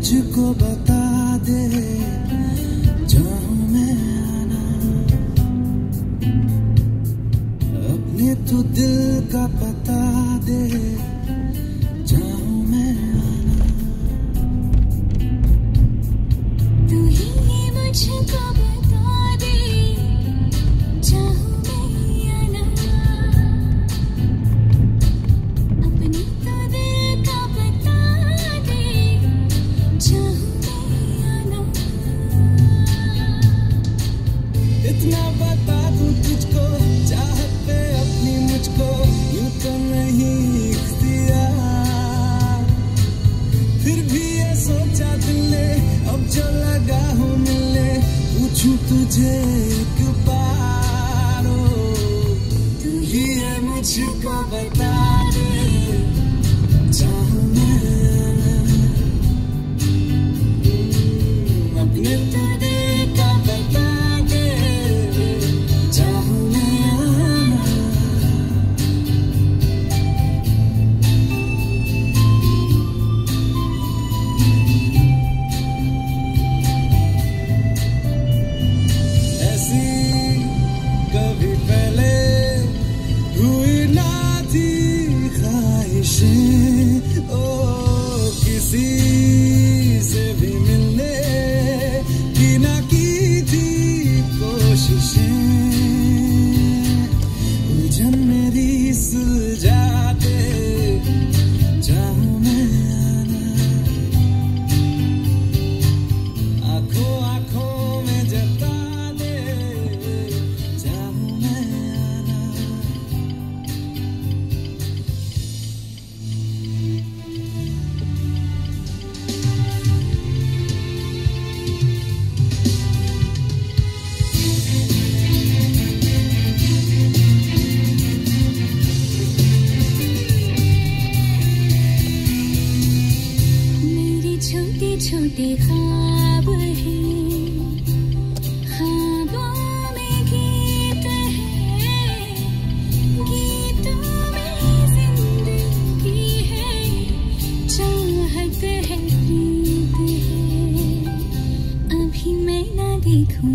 मुझको बता दे, जाऊँ मैं आना। अपने तो दिल का पता दे, जाऊँ मैं आना। इतना अपनी मुझको तो फिर भी ये सोचा अब जो लगा हूँ पूछूँ तुझे तू ही है मुझको बता। छोटी खाब है। ख्वाबों में गीत है। गीतों में ज़िंदगी है। चाहत है है। अभी मैं ना देखूँ